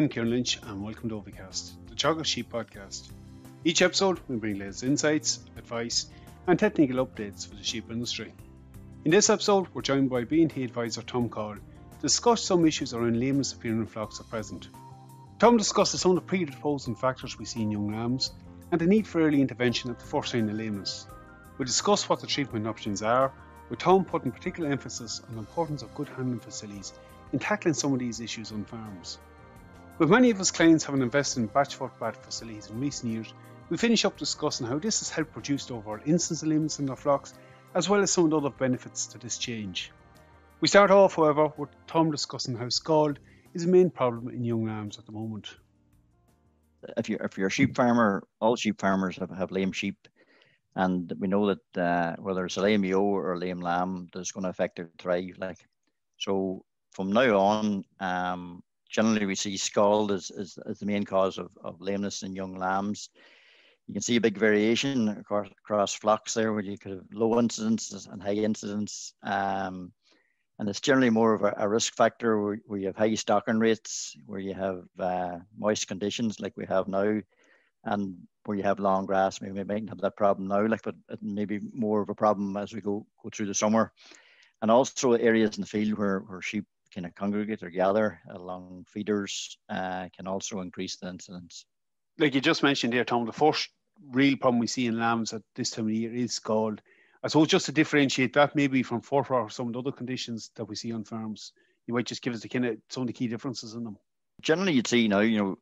I'm Ciarán Lynch, and welcome to OviCast, the Teagasc Sheep podcast. Each episode, we bring latest insights, advice, and technical updates for the sheep industry. In this episode, we're joined by B&T advisor Tom Coll to discuss some issues around lameness appearing in flocks at present. Tom discusses some of the predisposing factors we see in young lambs and the need for early intervention at the first sign of lameness. We discuss what the treatment options are, with Tom putting particular emphasis on the importance of good handling facilities in tackling some of these issues on farms. With many of his clients having invested in batch bat facilities in recent years, we finish up discussing how this has helped reduce the overall of lameness in their flocks, as well as some of the other benefits to this change. We start off, however, with Tom discussing how scald is a main problem in young lambs at the moment. If you're if you're a sheep farmer, all sheep farmers have, have lame sheep, and we know that uh, whether it's a lame ewe or a lame lamb, that's going to affect their thrive. Like so, from now on, um, generally we see scald as, as, as the main cause of, of lameness in young lambs. You can see a big variation across, across flocks there where you could have low incidence and high incidence. Um, and it's generally more of a, a risk factor where, where, you have high stocking rates, where you have uh, moist conditions like we have now, and where you have long grass. Maybe we mightn't have that problem now, like, but it may be more of a problem as we go, go through the summer. And also areas in the field where, where sheep kind of congregate or gather along feeders uh, can also increase the incidence. Like you just mentioned here, Tom, the first real problem we see in lambs at this time of year is scald. I suppose just to differentiate that maybe from foot rot or some of the other conditions that we see on farms, you might just give us the kind of some of the key differences in them. Generally, you'd see now, you know,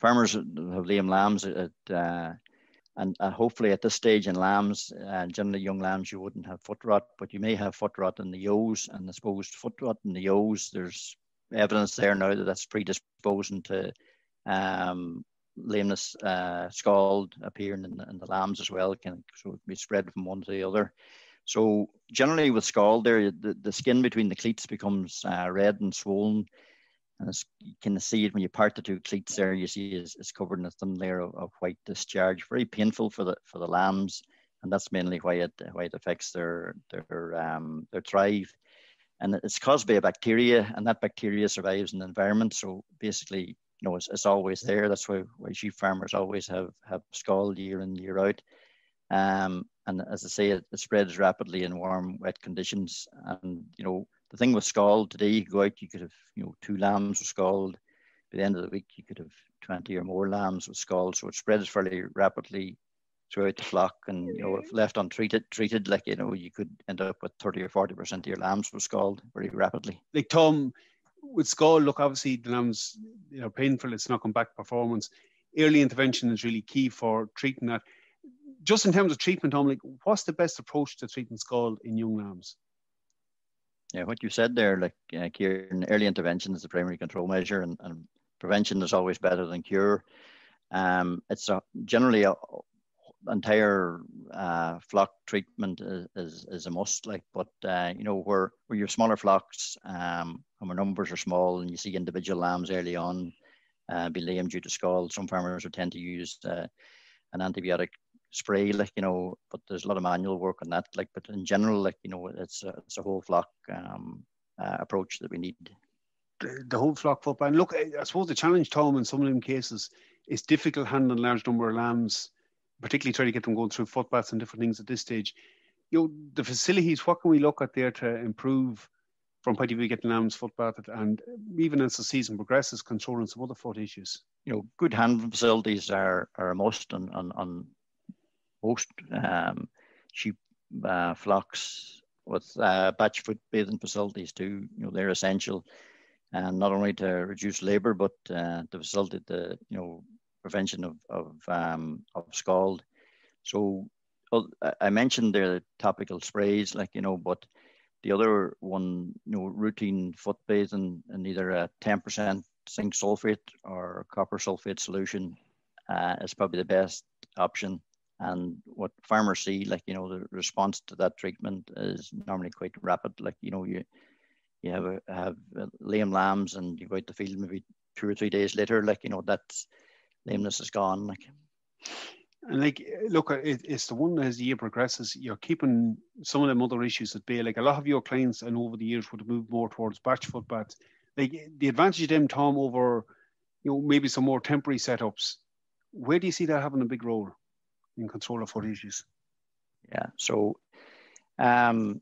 farmers have lame lambs at uh, and uh, hopefully at this stage in lambs, uh, generally young lambs, you wouldn't have foot rot, but you may have foot rot in the ewes. And I suppose foot rot in the ewes, there's evidence there now that that's predisposing to um, lameness, uh, scald appearing in the, in the lambs as well. Can so it be spread from one to the other. So generally with scald there, the, the skin between the cleats becomes uh, red and swollen. And you can see it when you part the two cleats there, you see it's, it's covered in a thin layer of, of, white discharge. Very painful for the for the lambs, and that's mainly why it why it affects their their um, their thrive. And it's caused by a bacteria, and that bacteria survives in the environment. So basically, you know, it's, it's always there. That's why, why sheep farmers always have have scald year in year out. Um, and as I say, it, it spreads rapidly in warm, wet conditions. And you know, the thing with scald today, you go out, you could have, you know, two lambs with scald. By the end of the week, you could have 20 or more lambs with scald. So it spreads fairly rapidly throughout the flock. And, you know, if left untreated, treated, like, you know, you could end up with 30 or 40% of your lambs with scald very rapidly. Like Tom, with scald, look, obviously the lambs, you know, painful, it's not come back performance. Early intervention is really key for treating that. Just in terms of treatment, Tom, like, what's the best approach to treating scald in young lambs? Yeah, what you said there, like uh, Ciarán, early intervention is the primary control measure, and, and prevention is always better than cure. Um, it's a, generally a entire uh, flock treatment is, is, is, a must. Like, but uh, you know where where your smaller flocks um, and where numbers are small, and you see individual lambs early on uh, be lame due to scald, some farmers would tend to use uh, an antibiotic spray, like you know, but there's a lot of manual work on that. Like, but in general, like you know, it's a, it's a whole flock um, uh, approach that we need. The, the whole flock foot And look, I suppose the challenge, Tom, in some of them cases, is difficult handling a large number of lambs, particularly trying to get them going through foot baths and different things at this stage. You know, the facilities. What can we look at there to improve? From point of view, getting lambs foot bathed, and even as the season progresses, controlling some other foot issues. You know, good handling facilities are, are a must on, on, on most um, sheep uh, flocks with uh, batch foot bathing facilities too. You know, they're essential, and not only to reduce labour, but uh, to facilitate the you know prevention of of, um, of scald. So, well, I mentioned the topical sprays, like you know, but the other one, you know, routine foot bathing in either a ten percent zinc sulfate or copper sulfate solution uh, is probably the best option. And what farmers see, like you know, the response to that treatment is normally quite rapid. Like you know, you you have a, have lame lambs, and you go out the field maybe two or three days later. Like you know, that lameness is gone. Like. And like, look, it, it's the one that as the year progresses, you're keeping some of them other issues at bay. Like a lot of your clients, and over the years would have moved more towards batch foot baths. Like the advantage of them, Tom, over you know, maybe some more temporary setups. Where do you see that having a big role in control of issues? Yeah. So, um,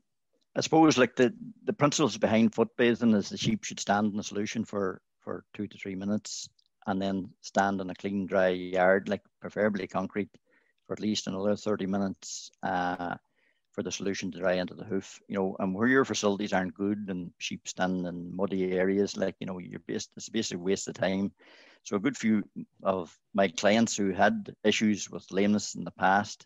I suppose like the, the principles behind foot bathing is the sheep should stand in a solution for, for two to three minutes and then stand in a clean, dry yard, like preferably concrete, for at least another 30 minutes uh, for the solution to dry into the hoof. You know, and where your facilities aren't good and sheep stand in muddy areas, like, you know, you're based, it's basically waste of time. So a good few of my clients who had issues with lameness in the past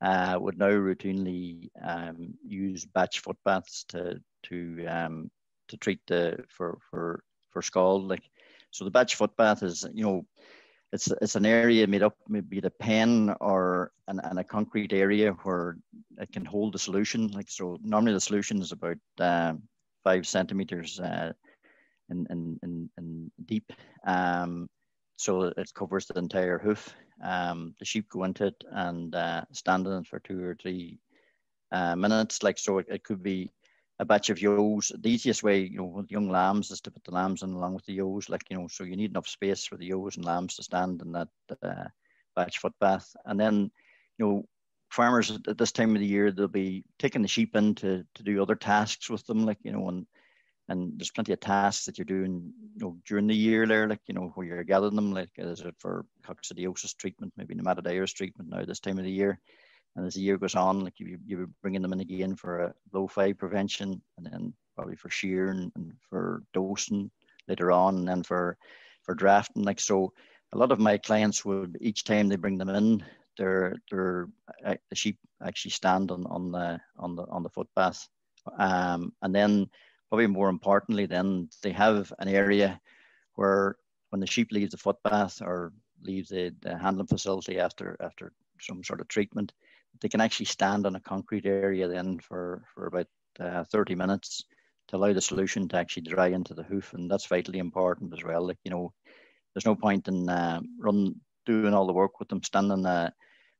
uh, would now routinely um, use batch foot baths to to um, to treat the for for for scald. Like so, the batch foot bath is you know it's it's an area made up maybe the pen or an, an, a concrete area where it can hold the solution. Like so, normally the solution is about uh, five centimeters uh, in, in, in deep. Um, so it covers the entire hoof. Um, the sheep go into it and uh, stand in it for two or three uh, minutes. Like so, it, it, could be a batch of ewes. The easiest way, you know, with young lambs is to put the lambs in along with the ewes. Like you know, so you need enough space for the ewes and lambs to stand in that uh, batch foot bath. And then, you know, farmers at this time of the year they'll be taking the sheep in to, to do other tasks with them, like you know, and and there's plenty of tasks that you're doing you know during the year there like you know where you're gathering them like is it for coccidiosis treatment maybe nematodirus treatment now this time of the year and as the year goes on like you, you're bringing them in again for a blowfly prevention and then probably for shearing and for dosing later on and then for for drafting. Like so a lot of my clients would each time they bring them in they're they're uh, the sheep actually stand on on the on the on the footbath. Um, and then probably more importantly, then they have an area where when the sheep leaves the footbath or leaves the, the handling facility after after some sort of treatment, they can actually stand on a concrete area then for, for about uh, 30 minutes to allow the solution to actually dry into the hoof. And that's vitally important as well. Like, you know, there's no point in uh, run, doing all the work with them, standing a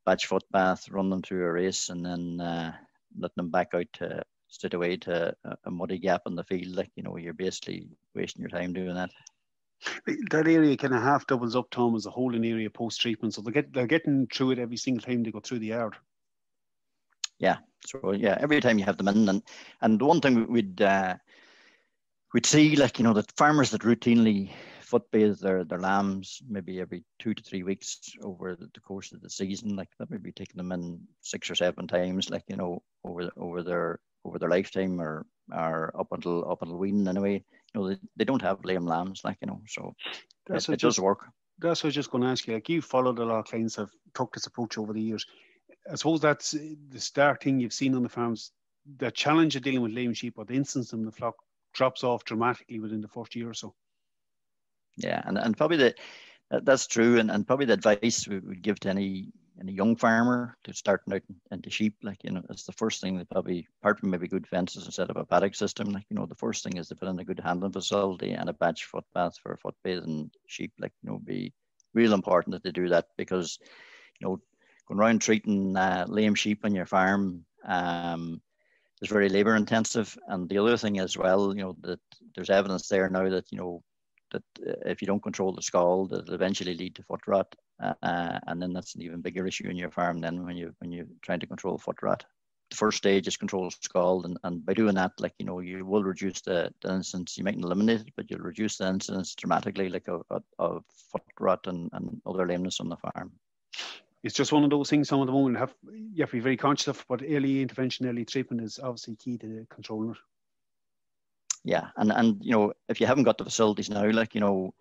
batch foot bath, run them through a race and then uh, letting them back out to straight away to a, a muddy gap in the field. Like, you know, you're basically wasting your time doing that. That area kind of half doubles up, Tom, as a holding area post treatment. So they get they're getting through it every single time they go through the yard. Yeah. So yeah, every time you have them in, and and the one thing we'd uh, we'd see, like you know, the farmers that routinely foot bathe their, their lambs maybe every two to three weeks over the, course of the season. Like that maybe taking them in six or seven times, like you know, over over their over their lifetime or or up until up until weaning anyway. You know, they, they don't have lame lambs, like you know, so that's it, it does work. That's what I was just going to ask you. Like you followed a lot of clients have took this approach over the years. I suppose that's eh, the start thing you've seen on the farms. The challenge of dealing with lame sheep or the instance in the flock drops off dramatically within the first year or so. Yeah, and, and probably the that's true, and, and probably the advice we would give to any and a young farmer to starting out into sheep, like, you know, it's the first thing that probably, apart from maybe good fences instead of a paddock system, like, you know, the first thing is to put in a good handling facility and a batch foot bath for foot bathing sheep, like, you know, be real important that they do that because, you know, going around treating uh, lame sheep on your farm um, is very labor intensive. And the other thing as well, you know, that there's evidence there now that, you know, that if you don't control the scald, it'll eventually lead to foot rot. Uh, and then that's an even bigger issue in your farm then when you when you're trying to control foot rot. The first stage is control scald. And, and by doing that like you know you will reduce the, the incidence. You mightn't eliminate it but you'll reduce the incidence dramatically like of, of foot rot and, and other lameness on the farm it's just one of those things some of the moment have you have to be very conscious of but early intervention early treatment is obviously key to controlling it yeah and and you know if you haven't got the facilities now like you know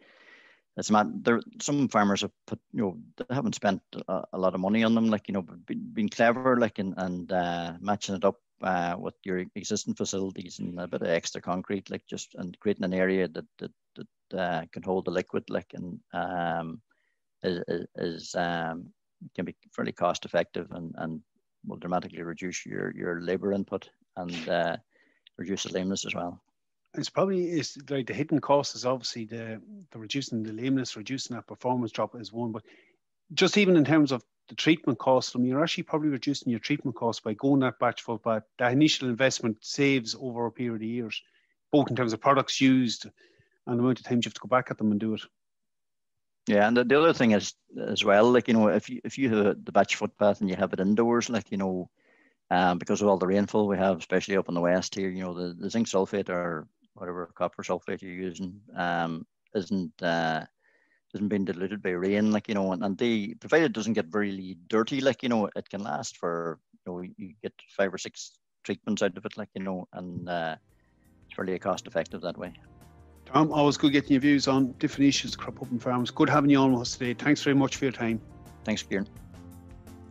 it's not there. Some farmers have put, you know, they haven't spent a, a lot of money on them, like you know, been, been clever, like and and uh, matching it up uh, with your existing facilities and a bit of extra concrete, like just and creating an area that that, that uh, can hold the liquid, like and um, is, is um, can be fairly cost effective and and will dramatically reduce your your labor input and uh, reduce the lameness as well it's probably is like the hidden cost is obviously the the reducing the lameness, reducing that performance drop is one, but just even in terms of the treatment cost, I mean, you're actually probably reducing your treatment cost by going that batch but That initial investment saves over a period of years, both in terms of products used and the amount of times you have to go back at them and do it. Yeah, and the, the other thing is as well, like you know, if you if you have the batch footbath and you have it indoors, like you know, um, because of all the rainfall we have, especially up in the west here, you know, the, the zinc sulfate or whatever copper sulfate you're using um, isn't uh, isn't being diluted by rain, like you know, and, and they provided it doesn't get really dirty, like you know, it can last for you know you get five or six treatments out of it, like you know, and uh, it's fairly cost effective that way. Tom, always good getting your views on different issues, crop up and farms. Good having you on with us today. Thanks very much for your time. Thanks, Ciarán.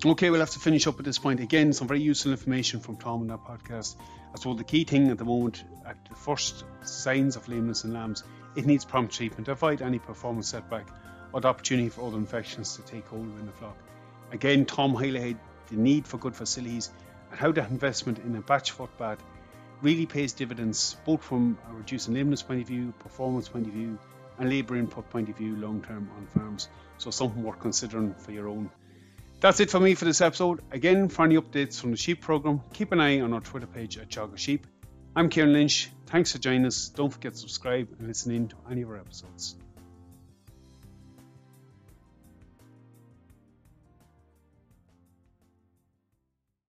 Okay, we'll have to finish up at this point. Again, some very useful information from Tom in that podcast. As well, the key thing at the moment, at the first signs of lameness in lambs, it needs prompt treatment to avoid any performance setback or the opportunity for other infections to take hold in the flock. Again, Tom highlighted the need for good facilities and how that investment in a batch foot bath really pays dividends both from a reducing lameness point of view, performance point of view, and labour input point of view long term on farms. So something worth considering for your own. That's it for me for this episode. Again, for any updates from the sheep program, keep an eye on our Twitter page at Teagasc Sheep. I'm Ciarán Lynch. Thanks for joining us. Don't forget to subscribe and listen in to any of our episodes.